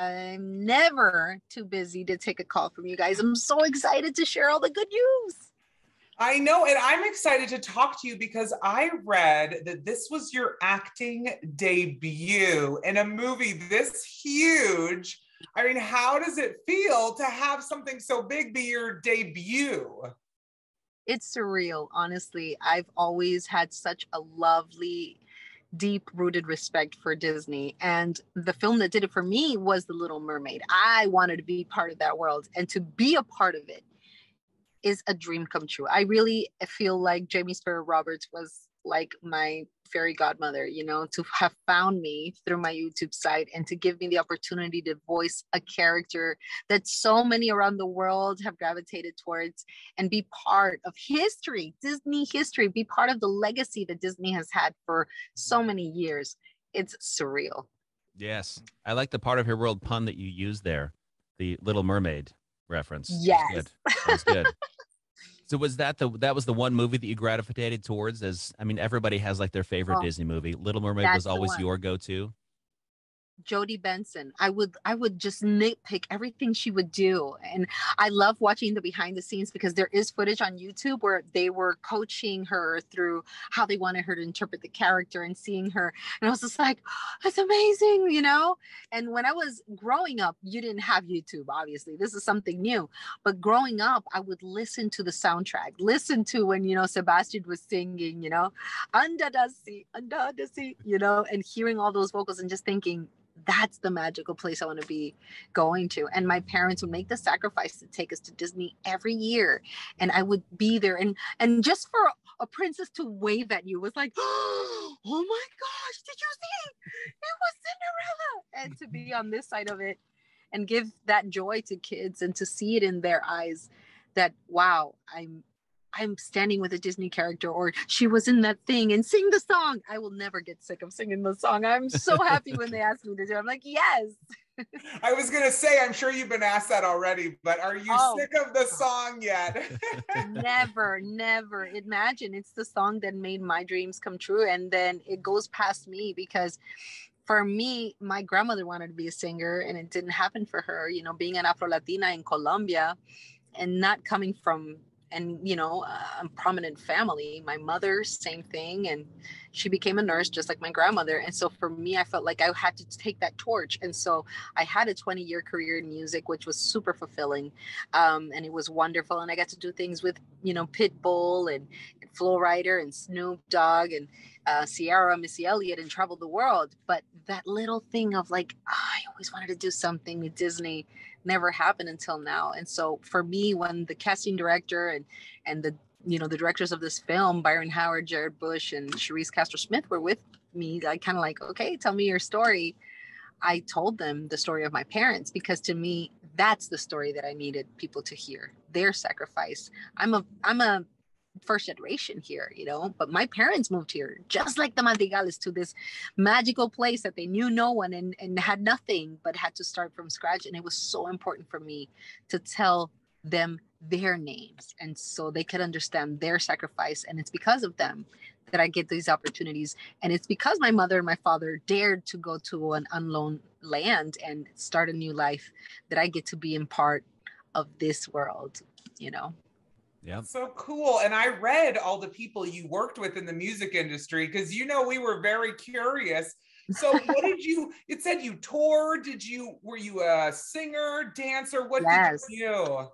I'm never too busy to take a call from you guys. I'm so excited to share all the good news. I know, and I'm excited to talk to you because I read that this was your acting debut in a movie this huge. I mean, how does it feel to have something so big be your debut? It's surreal, honestly. I've always had such a lovely deep rooted respect for Disney. And the film that did it for me was The Little Mermaid. I wanted to be part of that world and to be a part of it is a dream come true. I really feel like Jamie Sparer Roberts was like my fairy godmother, you know, to have found me through my YouTube site and to give me the opportunity to voice a character that so many around the world have gravitated towards and be part of history, Disney history, be part of the legacy that Disney has had for so mm-hmm. many years. It's surreal. Yes. I like the part of her world pun that you used there, the Little Mermaid reference. Yes. Good. That good. So was that the that was the one movie that you gravitated towards? As I mean, everybody has like their favorite oh, Disney movie. Little Mermaid was always your go-to. Jodi Benson. I would I would just nitpick everything she would do. And I love watching the behind the scenes because there is footage on YouTube where they were coaching her through how they wanted her to interpret the character and seeing her. And I was just like, oh, that's amazing, you know? And when I was growing up, you didn't have YouTube, obviously. This is something new. But growing up, I would listen to the soundtrack, listen to when, you know, Sebastian was singing, you know, under the sea, under the sea, you know, and hearing all those vocals and just thinking, that's the magical place I want to be going to. And my parents would make the sacrifice to take us to Disney every year. And I would be there. And and just for a princess to wave at you was like, oh my gosh, did you see? It was Cinderella. And to be on this side of it and give that joy to kids and to see it in their eyes that wow, I'm I'm standing with a Disney character or she was in that thing and sing the song. I will never get sick of singing the song. I'm so happy when they ask me to do it. I'm like, yes. I was gonna say, I'm sure you've been asked that already, but are you oh, sick of the song yet? never, never. Imagine it's the song that made my dreams come true. And then it goes past me because for me, my grandmother wanted to be a singer and it didn't happen for her, you know, being an Afro Latina in Colombia and not coming from and you know a prominent family my mother same thing and she became a nurse just like my grandmother and so for me i felt like i had to take that torch and so i had a 20 year career in music which was super fulfilling um, and it was wonderful and i got to do things with you know pitbull and, and flo rida and snoop dogg and uh, Ciara missy elliott and travel the world but that little thing of like always wanted to do something with disney never happened until now. And so for me, when the casting director and and the you know the directors of this film, Byron Howard, Jared Bush, and Charise Castro Smith were with me, I kind of like, okay, tell me your story. I told them the story of my parents because to me, that's the story that I needed people to hear. Their sacrifice. I'm a I'm a first generation here, you know, but my parents moved here just like the Madrigales to this magical place that they knew no one and, and had nothing but had to start from scratch. And it was so important for me to tell them their names and so they could understand their sacrifice. And it's because of them that I get these opportunities. And it's because my mother and my father dared to go to an unknown land and start a new life that I get to be in part of this world, you know. Yeah. So cool. And I read all the people you worked with in the music industry because you know we were very curious. So what did you it said you toured? Did you were you a singer, dancer? What yes. did you do?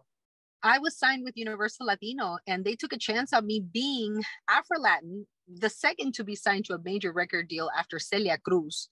I was signed with Universal Latino and they took a chance on me being Afro Latin, the second to be signed to a major record deal after Celia Cruz.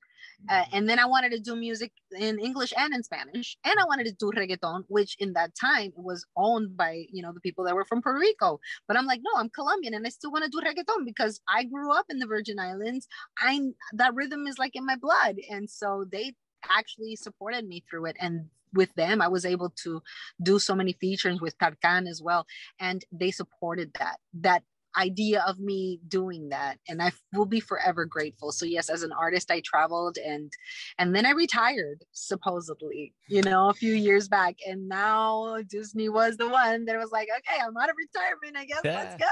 Uh, and then I wanted to do music in English and in Spanish, and I wanted to do reggaeton, which in that time was owned by you know the people that were from Puerto Rico. But I'm like, no, I'm Colombian, and I still want to do reggaeton because I grew up in the Virgin Islands. I that rhythm is like in my blood, and so they actually supported me through it, and with them i was able to do so many features with Tarkan as well and they supported that that idea of me doing that and i will be forever grateful so yes as an artist i traveled and and then i retired supposedly you know a few years back and now disney was the one that was like okay i'm out of retirement i guess yeah. let's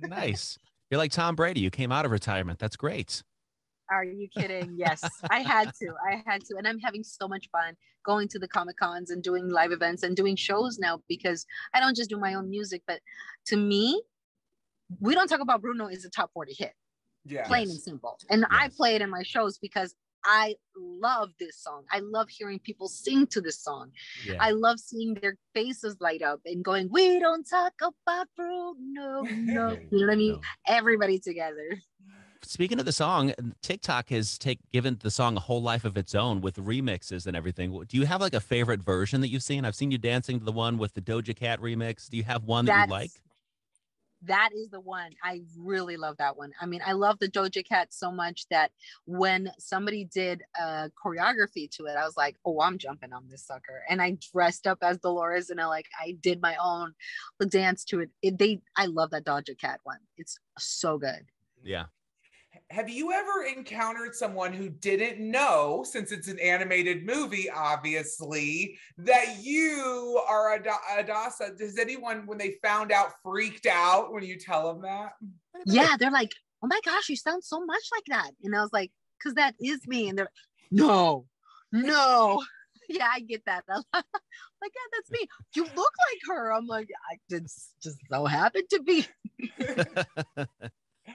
go nice you're like tom brady you came out of retirement that's great Are you kidding? Yes, I had to. I had to. And I'm having so much fun going to the Comic Cons and doing live events and doing shows now because I don't just do my own music, but to me, we don't talk about Bruno is a top 40 hit. Yeah. Plain and simple. And yes. I play it in my shows because I love this song. I love hearing people sing to this song. Yeah. I love seeing their faces light up and going, We don't talk about Bruno. No. you know what I mean? No. Everybody together. Speaking of the song, TikTok has take given the song a whole life of its own with remixes and everything. Do you have like a favorite version that you've seen? I've seen you dancing to the one with the Doja Cat remix. Do you have one that That's, you like? That is the one. I really love that one. I mean i love the doja cat so much that when somebody did a choreography to it i was like oh i'm jumping on this sucker. And i dressed up as dolores and i like i did my own dance to it, it they i love that doja cat one. It's so good. Yeah have you ever encountered someone who didn't know, since it's an animated movie, obviously, that you are Ad- Adassa? Does anyone, when they found out, freaked out when you tell them that? Yeah, they're like, oh my gosh, you sound so much like that. And I was like, because that is me. And they're no, no. yeah, I get that. like, yeah, that's me. You look like her. I'm like, I just just so happened to be.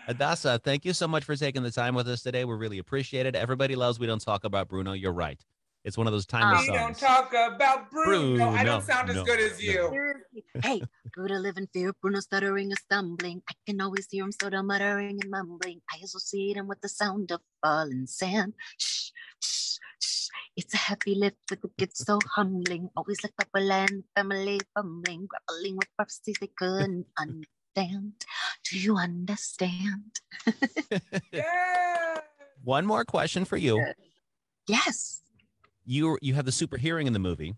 Adassa, thank you so much for taking the time with us today. We really appreciate it. Everybody loves We Don't Talk About Bruno. You're right. It's one of those timeless we songs. We don't talk about Bruno. Bruno. I don't sound no, as good as you. hey, go to live in fear. Bruno stuttering and stumbling. I can always hear him sort of muttering and mumbling. I associate him with the sound of falling sand. Shh, shh, shh. It's a happy lift, but it gets so humbling. Always like bubble and family fumbling, grappling with prophecies they couldn't understand understand? Do you understand? yeah. One more question for you. Yes. You you have the super hearing in the movie.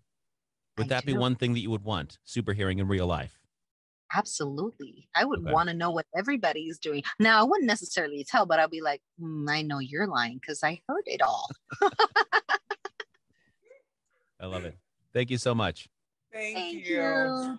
Would I that do. be one thing that you would want? Super hearing in real life? Absolutely. I would okay. want to know what everybody is doing. Now, I wouldn't necessarily tell, but I'll be like, mm, I know you're lying because I heard it all. I love it. Thank you so much. Thank, Thank you. you.